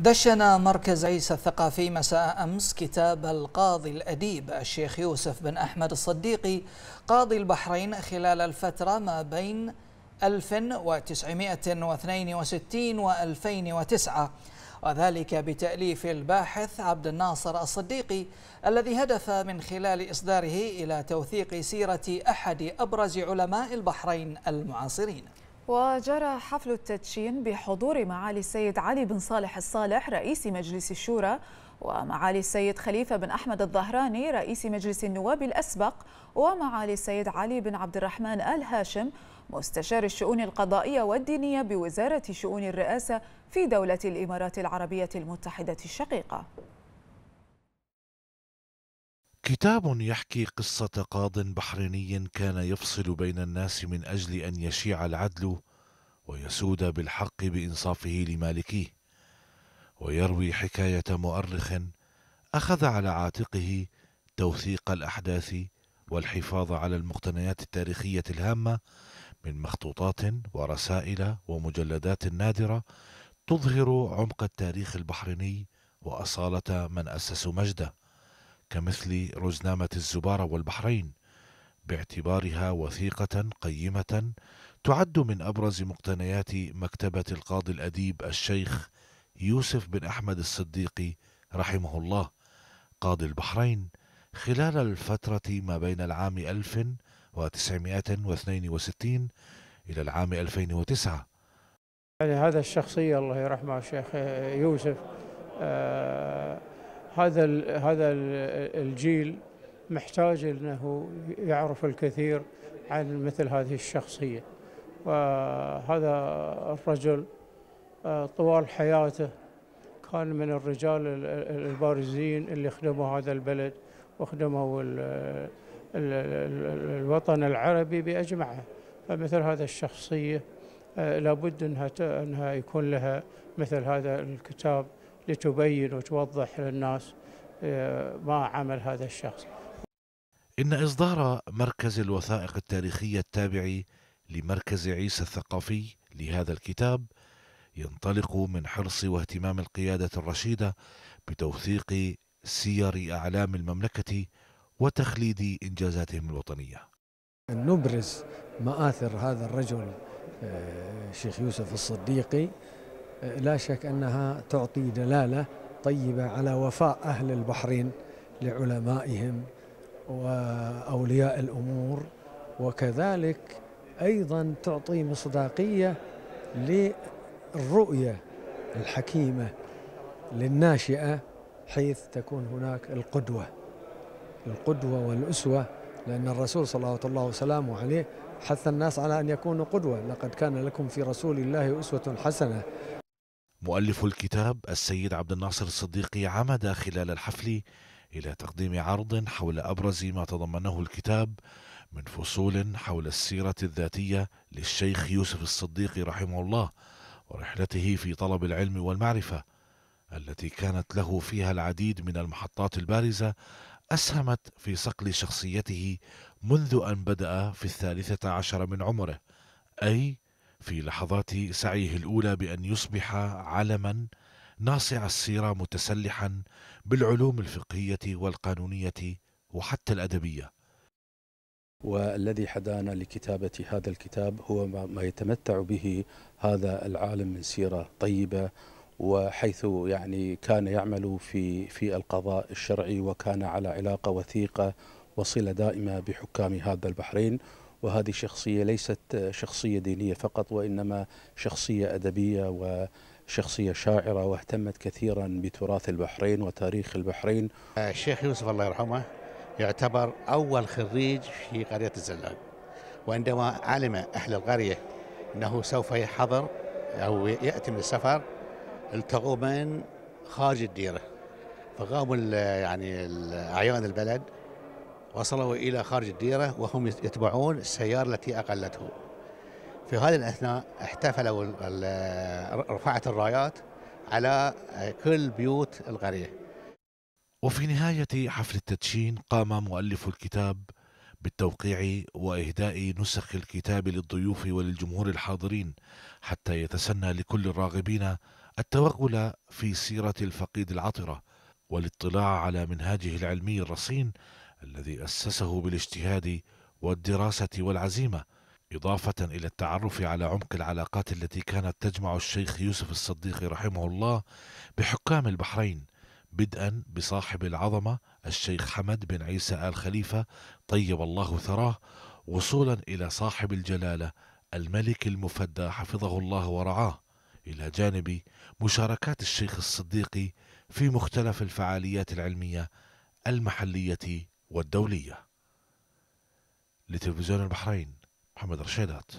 دشن مركز عيسى الثقافي مساء أمس كتاب القاضي الأديب الشيخ يوسف بن أحمد الصديقي قاضي البحرين خلال الفترة ما بين 1962 و 2009 وذلك بتأليف الباحث عبد الناصر الصديقي الذي هدف من خلال إصداره إلى توثيق سيرة أحد أبرز علماء البحرين المعاصرين. وجرى حفل التدشين بحضور معالي السيد علي بن صالح الصالح رئيس مجلس الشورى ومعالي السيد خليفة بن أحمد الظهراني رئيس مجلس النواب الأسبق ومعالي السيد علي بن عبد الرحمن آل هاشم مستشار الشؤون القضائية والدينية بوزارة شؤون الرئاسة في دولة الإمارات العربية المتحدة الشقيقة. كتاب يحكي قصة قاض بحريني كان يفصل بين الناس من أجل أن يشيع العدل ويسود بالحق بإنصافه لمالكيه ويروي حكاية مؤرخ أخذ على عاتقه توثيق الأحداث والحفاظ على المقتنيات التاريخية الهامة من مخطوطات ورسائل ومجلدات نادرة تظهر عمق التاريخ البحريني وأصالة من أسسوا مجده. كمثل رزنامة الزبارة والبحرين باعتبارها وثيقة قيمة تعد من أبرز مقتنيات مكتبة القاضي الأديب الشيخ يوسف بن أحمد الصديقي رحمه الله قاضي البحرين خلال الفترة ما بين العام 1962 إلى العام 2009 يعني هذا الشخصية الله يرحمه الشيخ يوسف آه هذا هذا الجيل محتاج إنه يعرف الكثير عن مثل هذه الشخصية. وهذا الرجل آه، طوال حياته كان من الرجال البارزين اللي خدموا هذا البلد وخدموا الوطن العربي بأجمعه. فمثل هذا الشخصية آه، لابد إنها إنها يكون لها مثل هذا الكتاب لتبين وتوضح للناس آه، ما عمل هذا الشخص. إن إصدار مركز الوثائق التاريخية التابع لمركز عيسى الثقافي لهذا الكتاب ينطلق من حرص واهتمام القيادة الرشيدة بتوثيق سير أعلام المملكة وتخليد إنجازاتهم الوطنية. نبرز مآثر هذا الرجل الشيخ آه، يوسف الصديقي لا شك أنها تعطي دلالة طيبة على وفاء أهل البحرين لعلمائهم وأولياء الأمور وكذلك أيضا تعطي مصداقية للرؤية الحكيمة للناشئة حيث تكون هناك القدوة القدوة والأسوة لأن الرسول صلى الله وسلامه عليه حث الناس على أن يكونوا قدوة. لقد كان لكم في رسول الله أسوة حسنة. مؤلف الكتاب السيد عبد الناصر الصديقي عمد خلال الحفل إلى تقديم عرض حول أبرز ما تضمنه الكتاب من فصول حول السيرة الذاتية للشيخ يوسف الصديقي رحمه الله ورحلته في طلب العلم والمعرفة التي كانت له فيها العديد من المحطات البارزة أسهمت في صقل شخصيته منذ أن بدأ في الثالثة عشر من عمره أي في لحظات سعيه الأولى بأن يصبح علما ناصع السيرة متسلحا بالعلوم الفقهية والقانونية وحتى الأدبية. والذي حدانا لكتابة هذا الكتاب هو ما يتمتع به هذا العالم من سيرة طيبة وحيث يعني كان يعمل في في القضاء الشرعي وكان على علاقة وثيقة وصلة دائمة بحكام هذا البحرين. وهذه شخصية ليست شخصية دينية فقط وإنما شخصية أدبية وشخصية شاعرة واهتمت كثيرا بتراث البحرين وتاريخ البحرين. الشيخ يوسف الله يرحمه يعتبر أول خريج في قرية الزلاق وعندما علم أهل القرية أنه سوف يحضر أو يأتي من السفر التقوا من خارج الديرة فقاموا يعني أعيان البلد وصلوا إلى خارج الديرة وهم يتبعون السيارة التي أقلته. في هذه الأثناء احتفلوا رفعت الرايات على كل بيوت القرية وفي نهاية حفل التدشين قام مؤلف الكتاب بالتوقيع وإهداء نسخ الكتاب للضيوف وللجمهور الحاضرين حتى يتسنى لكل الراغبين التوغل في سيرة الفقيد العطرة والاطلاع على منهاجه العلمي الرصين الذي أسسه بالاجتهاد والدراسة والعزيمة إضافة إلى التعرف على عمق العلاقات التي كانت تجمع الشيخ يوسف الصديق رحمه الله بحكام البحرين بدءا بصاحب العظمة الشيخ حمد بن عيسى آل خليفة طيب الله ثراه وصولا إلى صاحب الجلالة الملك المفدى حفظه الله ورعاه إلى جانب مشاركات الشيخ الصديق في مختلف الفعاليات العلمية المحلية والدولية لتلفزيون البحرين محمد رشيدات.